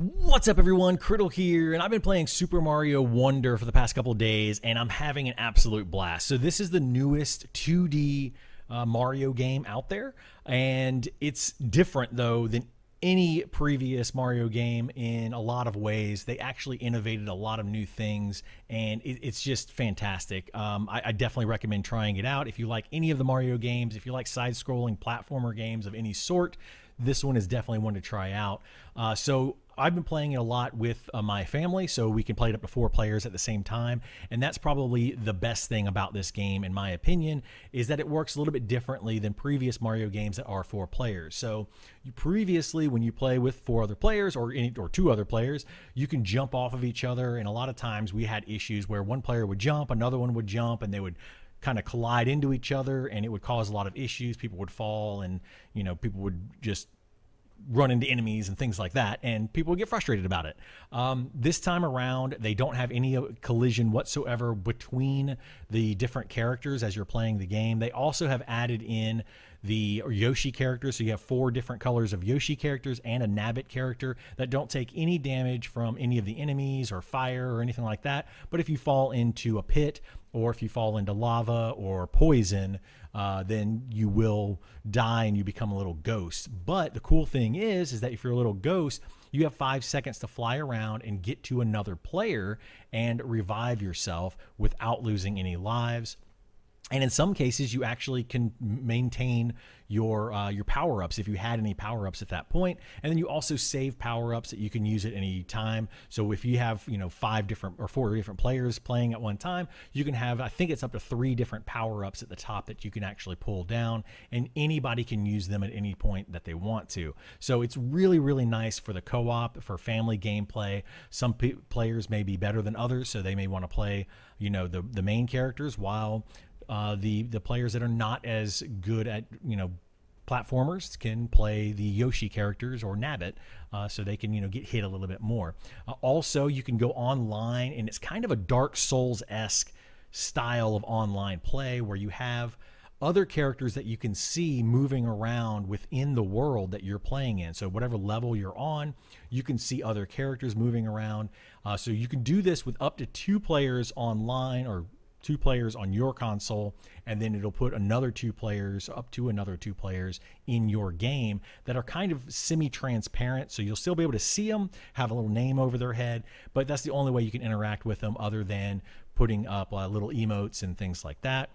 What's up, everyone? Kriddle here, and I've been playing Super Mario Wonder for the past couple days, and I'm having an absolute blast. So, this is the newest 2D uh, Mario game out there, and it's different though than any previous Mario game in a lot of ways. They actually innovated a lot of new things, and it, it's just fantastic. Um, I, I, definitely recommend trying it out. If you like any of the Mario games, if you like side scrolling platformer games of any sort, this one is definitely one to try out. Uh, so I've been playing it a lot with uh, my family, so we can play it up to four players at the same time. And that's probably the best thing about this game, in my opinion, is that it works a little bit differently than previous Mario games that are four players. So you, previously, when you play with four other players or any, or two other players, you can jump off of each other. And a lot of times we had issues where one player would jump, another one would jump, and they would kind of collide into each other and it would cause a lot of issues people would fall and you know people would just run into enemies and things like that, and people would get frustrated about it. Um, this time around, they don't have any collision whatsoever between the different characters as you're playing the game. They also have added in the Yoshi characters, so you have four different colors of Yoshi characters and a Nabbit character that don't take any damage from any of the enemies or fire or anything like that. But if you fall into a pit or if you fall into lava or poison, uh, then you will die and you become a little ghost. But the cool thing is, is that if you're a little ghost, you have five seconds to fly around and get to another player and revive yourself without losing any lives. And in some cases, you actually can maintain your uh, your power ups if you had any power ups at that point, and then you also save power ups that you can use at any time. So if you have you know five different or four different players playing at one time, you can have I think it's up to three different power ups at the top that you can actually pull down, and anybody can use them at any point that they want to. So it's really really nice for the co op for family gameplay. Some players may be better than others, so they may want to play you know the the main characters while uh, the the players that are not as good at you know platformers can play the Yoshi characters or Nabbit, uh, so they can you know get hit a little bit more. Uh, also, you can go online, and it's kind of a Dark Souls esque style of online play where you have other characters that you can see moving around within the world that you're playing in. So, whatever level you're on, you can see other characters moving around. Uh, so, you can do this with up to two players online or two players on your console, and then it'll put another two players up to another two players in your game that are kind of semi transparent. So you'll still be able to see them, have a little name over their head, but that's the only way you can interact with them other than putting up uh, little emotes and things like that.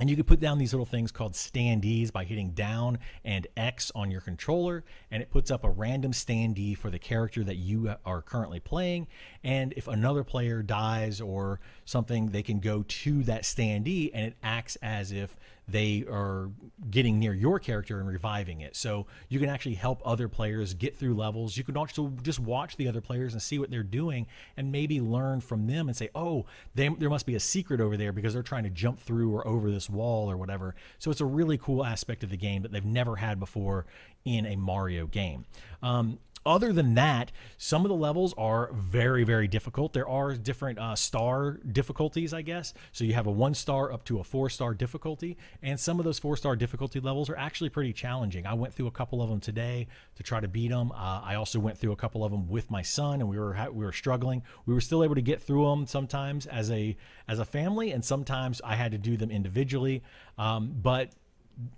And you can put down these little things called standees by hitting down and X on your controller, and it puts up a random standee for the character that you are currently playing. And if another player dies or something, they can go to that standee, and it acts as if they are getting near your character and reviving it. So you can actually help other players get through levels. You can also just watch the other players and see what they're doing and maybe learn from them and say, oh, they, there must be a secret over there because they're trying to jump through or over this wall or whatever. So it's a really cool aspect of the game that they've never had before in a Mario game. Um, other than that, some of the levels are very, very difficult. There are different uh, star difficulties, I guess. So you have a one star up to a four star difficulty, and some of those four star difficulty levels are actually pretty challenging. I went through a couple of them today to try to beat them. Uh, I also went through a couple of them with my son, and we were we were struggling. We were still able to get through them sometimes as a as a family, and sometimes I had to do them individually. Um, but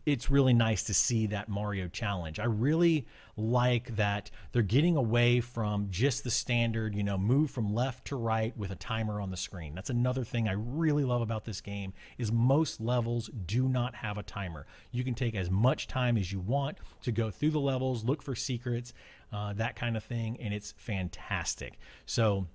it's really nice to see that Mario challenge. I really like that they're getting away from just the standard, you know, move from left to right with a timer on the screen. That's another thing I really love about this game is most levels do not have a timer. You can take as much time as you want to go through the levels, look for secrets, uh, that kind of thing, and it's fantastic. So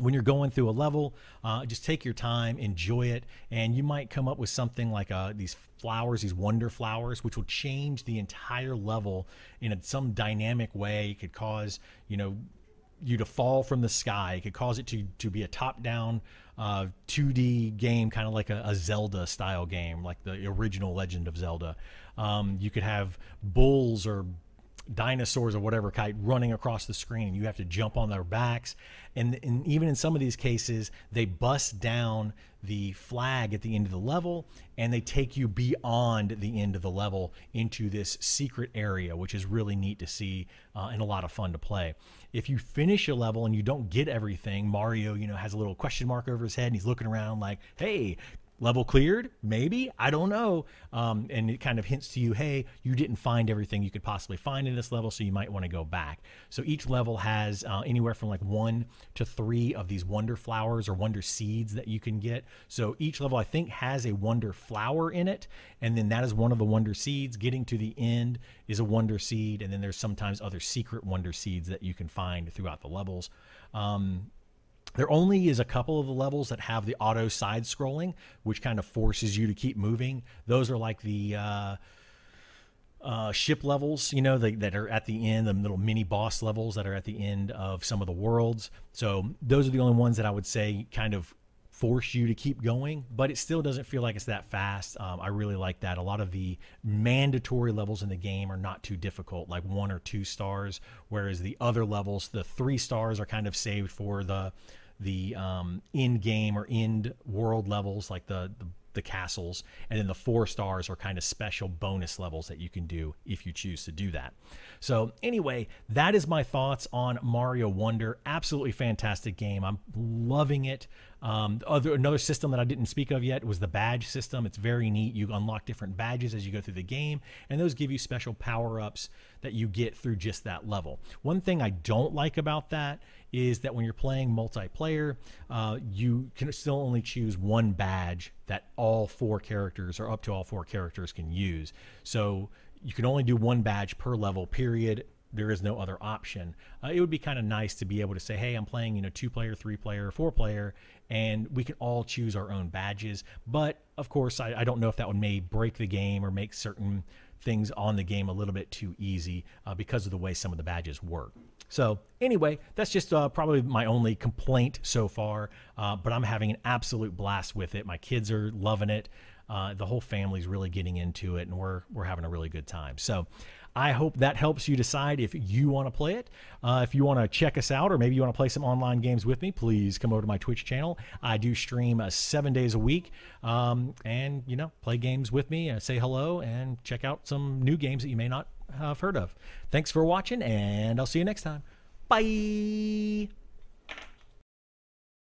when you're going through a level, uh, just take your time, enjoy it, and you might come up with something like uh, these flowers, these wonder flowers, which will change the entire level in a, some dynamic way. It could cause, you know, you to fall from the sky. It could cause it to to be a top down uh, 2D game, kind of like a, a, Zelda style game, like the original Legend of Zelda. Um, you could have bulls or dinosaurs or whatever kite running across the screen and you have to jump on their backs. And, and even in some of these cases they bust down the flag at the end of the level and they take you beyond the end of the level into this secret area which is really neat to see uh, and a lot of fun to play. If you finish a level and you don't get everything mario you know has a little question mark over his head and he's looking around like hey level cleared? Maybe. I don't know. Um, and it kind of hints to you hey you didn't find everything you could possibly find in this level so you might want to go back. So each level has uh, anywhere from like one to three of these wonder flowers or wonder seeds that you can get. So each level i think has a wonder flower in it and then that is one of the wonder seeds. Getting to the end is a wonder seed and then there's sometimes other secret wonder seeds that you can find throughout the levels. Um, there only is a couple of the levels that have the auto side scrolling, which kind of forces you to keep moving. Those are like the uh, uh, ship levels, you know, that are at the end, the little mini boss levels that are at the end of some of the worlds. So those are the only ones that I would say kind of force you to keep going, but it still doesn't feel like it's that fast. Um, I really like that. A lot of the mandatory levels in the game are not too difficult, like one or two stars, whereas the other levels, the three stars, are kind of saved for the the um, in game or end world levels like the, the the castles and then the four stars are kind of special bonus levels that you can do if you choose to do that. So anyway that is my thoughts on mario wonder. Absolutely fantastic game. I'm loving it um, other another system that I didn't speak of yet was the badge system. It's very neat. You unlock different badges as you go through the game, and those give you special power ups that you get through just that level. One thing I don't like about that is that when you're playing multiplayer, uh, you can still only choose one badge that all four characters or up to all four characters can use. So you can only do one badge per level, period there is no other option. Uh, it would be kind of nice to be able to say, hey, I'm playing, you know, two player, three player, four player, and we can all choose our own badges. But of course, I, I don't know if that would may break the game or make certain things on the game a little bit too easy uh, because of the way some of the badges work. So anyway, that's just uh, probably my only complaint so far. Uh, but I'm having an absolute blast with it. My kids are loving it. Uh, the whole family's really getting into it, and we're we're having a really good time. So I hope that helps you decide if you want to play it. Uh, if you want to check us out, or maybe you want to play some online games with me, please come over to my Twitch channel. I do stream uh, seven days a week, um, and you know, play games with me, uh, say hello, and check out some new games that you may not have heard of. Thanks for watching, and I'll see you next time. Bye.